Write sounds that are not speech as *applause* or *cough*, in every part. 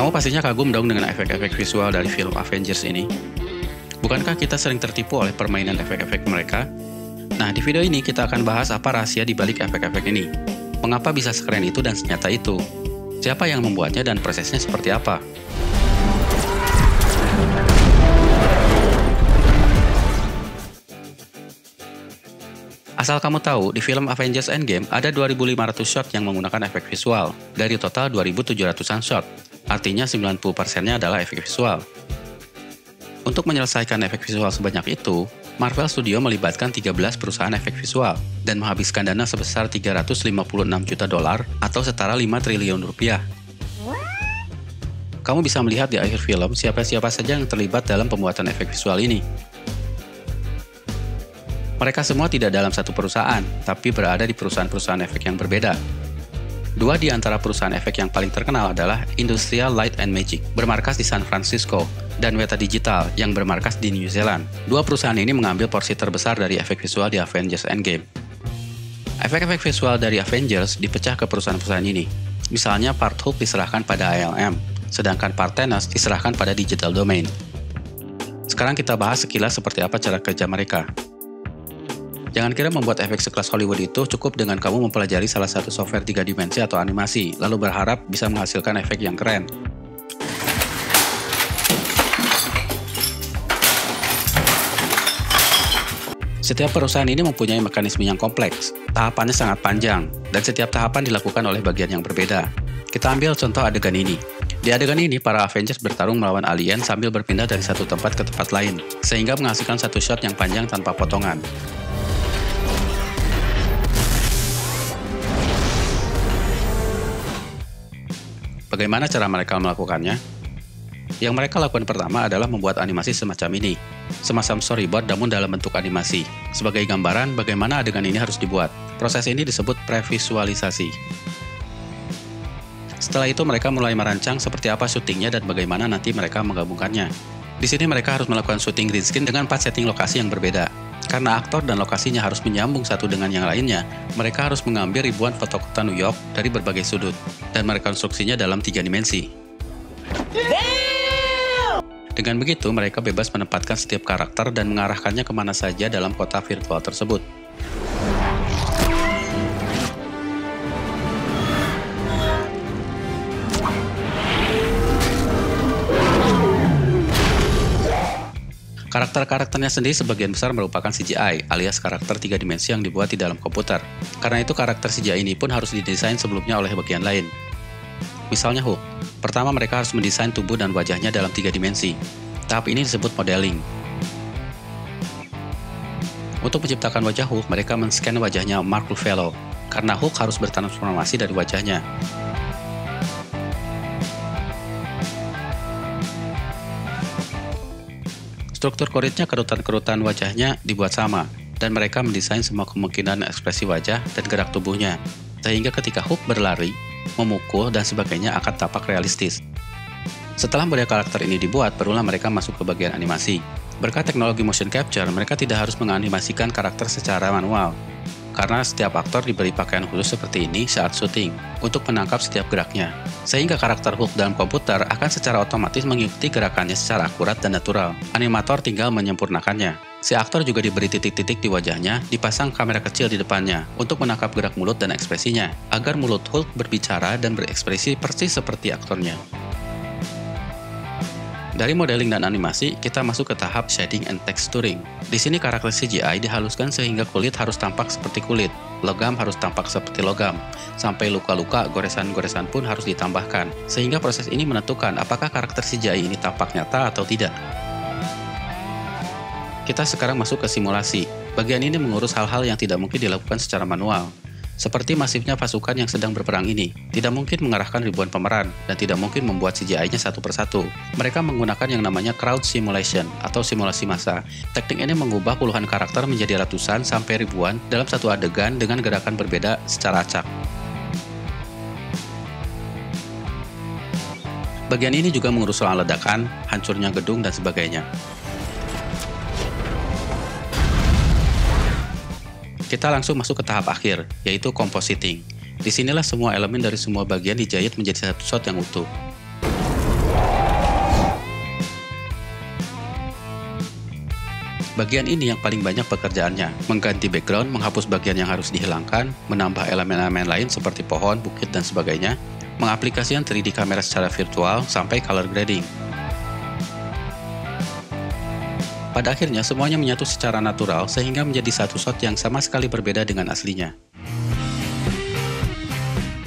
Kamu pastinya kagum dong dengan efek-efek visual dari film Avengers ini. Bukankah kita sering tertipu oleh permainan efek-efek mereka? Nah, di video ini kita akan bahas apa rahasia di balik efek-efek ini. Mengapa bisa sekeren itu dan senyata itu? Siapa yang membuatnya dan prosesnya seperti apa? Asal kamu tahu, di film Avengers Endgame ada 2500 shot yang menggunakan efek visual, dari total 2700-an shot. Artinya 90%-nya adalah efek visual. Untuk menyelesaikan efek visual sebanyak itu, Marvel Studio melibatkan 13 perusahaan efek visual dan menghabiskan dana sebesar 356 juta dolar atau setara 5 triliun rupiah. Kamu bisa melihat di akhir film siapa-siapa saja yang terlibat dalam pembuatan efek visual ini. Mereka semua tidak dalam satu perusahaan, tapi berada di perusahaan-perusahaan efek yang berbeda. Dua di antara perusahaan efek yang paling terkenal adalah Industrial Light and Magic, bermarkas di San Francisco, dan Weta Digital, yang bermarkas di New Zealand. Dua perusahaan ini mengambil porsi terbesar dari efek visual di Avengers Endgame. Efek-efek visual dari Avengers dipecah ke perusahaan-perusahaan ini. Misalnya part Hulk diserahkan pada ALM, sedangkan part Thanos diserahkan pada Digital Domain. Sekarang kita bahas sekilas seperti apa cara kerja mereka. Jangan kira membuat efek sekelas Hollywood itu cukup dengan kamu mempelajari salah satu software tiga dimensi atau animasi, lalu berharap bisa menghasilkan efek yang keren. Setiap perusahaan ini mempunyai mekanisme yang kompleks, tahapannya sangat panjang, dan setiap tahapan dilakukan oleh bagian yang berbeda. Kita ambil contoh adegan ini. Di adegan ini, para Avengers bertarung melawan alien sambil berpindah dari satu tempat ke tempat lain, sehingga menghasilkan satu shot yang panjang tanpa potongan. Bagaimana cara mereka melakukannya? Yang mereka lakukan pertama adalah membuat animasi semacam ini, semacam storyboard namun dalam bentuk animasi. Sebagai gambaran bagaimana adegan ini harus dibuat. Proses ini disebut previsualisasi. Setelah itu mereka mulai merancang seperti apa syutingnya dan bagaimana nanti mereka menggabungkannya. Di sini mereka harus melakukan syuting green screen dengan empat setting lokasi yang berbeda. Karena aktor dan lokasinya harus menyambung satu dengan yang lainnya, mereka harus mengambil ribuan foto kota New York dari berbagai sudut dan merekonstruksinya dalam tiga dimensi. Dengan begitu, mereka bebas menempatkan setiap karakter dan mengarahkannya ke mana saja dalam kota virtual tersebut. Karakter-karakternya sendiri sebagian besar merupakan CGI, alias karakter tiga dimensi yang dibuat di dalam komputer. Karena itu karakter CGI ini pun harus didesain sebelumnya oleh bagian lain. Misalnya Hulk, pertama mereka harus mendesain tubuh dan wajahnya dalam tiga dimensi. Tahap ini disebut modeling. Untuk menciptakan wajah Hulk, mereka men-scan wajahnya Mark Ruffalo, karena Hulk harus bertransformasi dari wajahnya. Struktur kuritnya kerutan-kerutan wajahnya dibuat sama, dan mereka mendesain semua kemungkinan ekspresi wajah dan gerak tubuhnya, sehingga ketika Hulk berlari, memukul, dan sebagainya akan tampak realistis. Setelah model karakter ini dibuat, barulah mereka masuk ke bagian animasi. Berkat teknologi motion capture, mereka tidak harus menganimasikan karakter secara manual, karena setiap aktor diberi pakaian khusus seperti ini saat syuting untuk menangkap setiap geraknya. Sehingga karakter Hulk dalam komputer akan secara otomatis mengikuti gerakannya secara akurat dan natural. Animator tinggal menyempurnakannya. Si aktor juga diberi titik-titik di wajahnya, dipasang kamera kecil di depannya untuk menangkap gerak mulut dan ekspresinya, agar mulut Hulk berbicara dan berekspresi persis seperti aktornya. Dari modeling dan animasi, kita masuk ke tahap shading and texturing. Di sini karakter CGI dihaluskan sehingga kulit harus tampak seperti kulit, logam harus tampak seperti logam, sampai luka-luka, goresan-goresan pun harus ditambahkan. Sehingga proses ini menentukan apakah karakter CGI ini tampak nyata atau tidak. Kita sekarang masuk ke simulasi. Bagian ini mengurus hal-hal yang tidak mungkin dilakukan secara manual. Seperti masifnya pasukan yang sedang berperang ini, tidak mungkin mengarahkan ribuan pemeran dan tidak mungkin membuat CGI-nya satu persatu. Mereka menggunakan yang namanya crowd simulation atau simulasi massa. Teknik ini mengubah puluhan karakter menjadi ratusan sampai ribuan dalam satu adegan dengan gerakan berbeda secara acak. Bagian ini juga mengurus soal ledakan, hancurnya gedung, dan sebagainya. Kita langsung masuk ke tahap akhir, yaitu compositing. Di sinilah semua elemen dari semua bagian dijahit menjadi satu shot yang utuh. Bagian ini yang paling banyak pekerjaannya, mengganti background, menghapus bagian yang harus dihilangkan, menambah elemen-elemen lain seperti pohon, bukit, dan sebagainya, mengaplikasikan 3D kamera secara virtual sampai color grading. Pada akhirnya semuanya menyatu secara natural sehingga menjadi satu shot yang sama sekali berbeda dengan aslinya.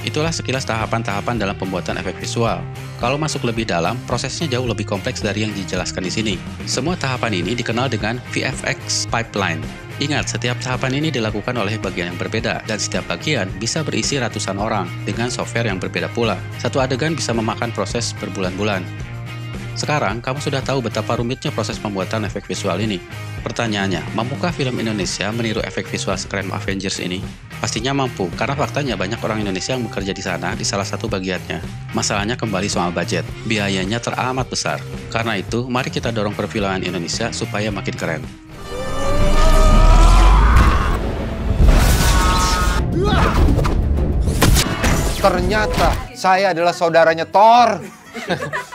Itulah sekilas tahapan-tahapan dalam pembuatan efek visual. Kalau masuk lebih dalam, prosesnya jauh lebih kompleks dari yang dijelaskan di sini. Semua tahapan ini dikenal dengan VFX pipeline. Ingat, setiap tahapan ini dilakukan oleh bagian yang berbeda, dan setiap bagian bisa berisi ratusan orang dengan software yang berbeda pula. Satu adegan bisa memakan proses berbulan-bulan. Sekarang, kamu sudah tahu betapa rumitnya proses pembuatan efek visual ini. Pertanyaannya, mampukah film Indonesia meniru efek visual sekeren Avengers ini? Pastinya mampu, karena faktanya banyak orang Indonesia yang bekerja di sana di salah satu bagiannya. Masalahnya kembali soal budget. Biayanya teramat besar. Karena itu, mari kita dorong perfilman Indonesia supaya makin keren. Ternyata saya adalah saudaranya Thor. *laughs*